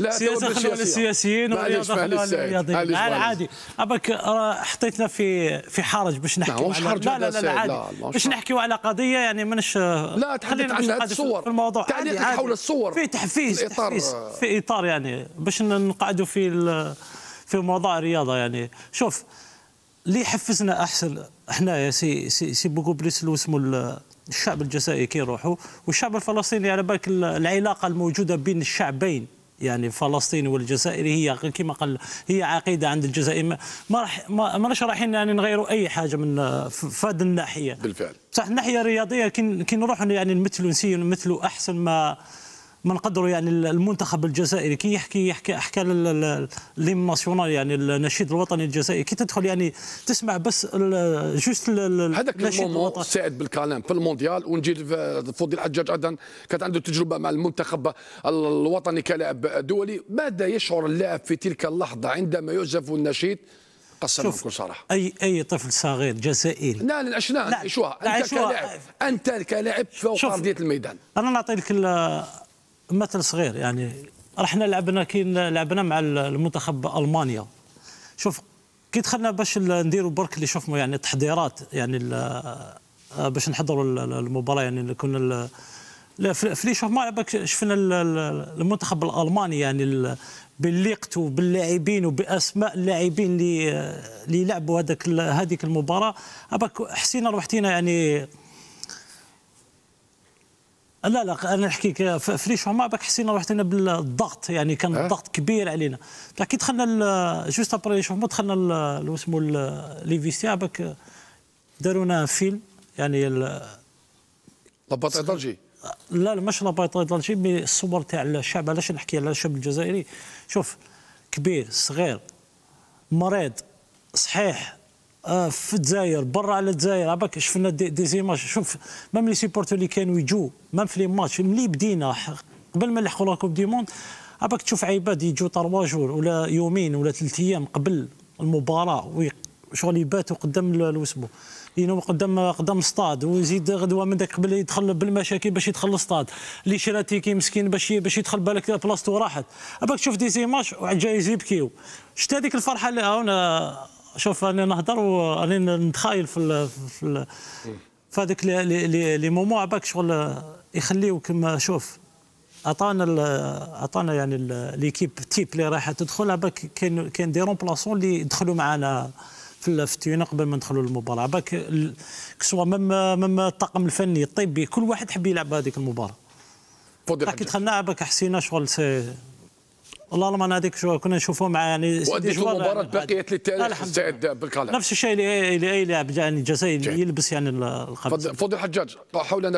لا، توبة خلوها. للسياسيين والرياضه خلوها. للرياضيين عادي ابك حطيتنا في في حرج باش نحكي هو مش حرج لا لا لا, عادي باش. نحكيو على قضية يعني منش لا، تحدث خلينا عن الصور. في الموضوع تعليقك. حول الصور. في تحفيز في إطار، تحفيز. في إطار يعني باش نقعدوا في في موضوع الرياضة يعني شوف اللي يحفزنا أحسن حنايا c'est c'est c'est beaucoup plus ال- الشعب الجزائري كي يروحوا والشعب الفلسطيني على بالك ال- العلاقة الموجودة بين الشعبين يعني الفلسطيني والجزائري هي كما قال هي عقيدة عند الجزائر. ما راح ما ماناش رايحين يعني نغيروا أي حاجة من هذه الناحية. بالفعل. صح الناحية الرياضية كي نروحوا يعني نمثلوا نمثلوا أحسن ما ما نقدروا يعني المنتخب الجزائري كي يحكي يحكي احكى ليم ناسيونال يعني النشيد الوطني الجزائري كي تدخل يعني تسمع بس juste هذاك ال moment سعيد بلكلام في المونديال ونجي فضيل الحجاج أيضا كانت عنده تجربة مع المنتخب الوطني كلاعب دولي. ماذا يشعر اللاعب في تلك اللحظة عندما يعزف النشيد؟ قسما صراحة. اي أي طفل صغير جزائري. لا لا نعيشوها لا، أنت. كلاعب أنت كلاعب فوق. أرضية الميدان. أنا نعطي لك مثل صغير يعني رحنا لعبنا كي لعبنا مع المنتخب ألمانيا. شوف كي دخلنا باش نديروا برك اللي شوف يعني التحضيرات يعني ال- باش نحضروا ال- المباراة يعني كنا في شوف ما شفنا ال- ال- المنتخب الألماني يعني ال- بليقته باللاعبين وبأسماء اللاعبين اللي اللي لعبوا هذاك هذيك المباراة حسينا روحتينا يعني لا لا أنا نحكيك في فريش ما بك حسينا روحتنا بالضغط يعني كان أه؟ الضغط كبير علينا. كي دخلنا juste après شوف ما دخلنا ال- les vestiaires بك دارونا فيلم يعني la part هيطالجي لا لا مش la part هيطالجي mais الصور تاع الشعب. علاش نحكي على الشعب الجزائري؟ شوف كبير صغير مريض صحيح في الجزائر برا على الجزائر. عباك شفنا des, des images. شوف même les supporters اللي كانوا يجوا même في les matchs ملي بدينا قبل ما نلحقوا la Coupe du monde عباك تشوف عباد يجوا trois jours ولا يومين ولا ثلاث أيام قبل المباراة شغل يباتوا قدام ال- الوسمو ينوم قدام قدام الستاد ويزيد غدوة من ذاك قبل يدخل بالمشاكل باش يدخل الستاد اللي شرا ticket مسكين باش باش يدخل بالك بلاصتو راحت. اباك تشوف des images وعاد جاي يبكيو. شفت هذيك الفرحة اللي أنا شوف أنا نهضر وأنا نتخايل في ال في, ال في هذاك لي- لي لي- لي مومون. عباك شغل يخليو كما شوف عطانا عطانا يعني ليكيب تيب اللي رايحة تدخل. عباك كاين كاين دي رومبلاسون اللي يدخلوا معنا في ال- في التيونا قبل ما ندخلوا للمباراة. عباك كسوا مم مم الطاقم الفني الطبي كل واحد حب يلعب هذيك المباراة. الحجاج دخلنا عباك حسينا شغل سي والله ما هذيك شو كنا نشوفوه مع يعني يعني بقيه لا، للتاريخ الحمد سعد بالكلام نفس الشيء اللي اللي أي لاعب يعني جزائري. يلبس يعني ال- القميص فضل الحجاج حولنا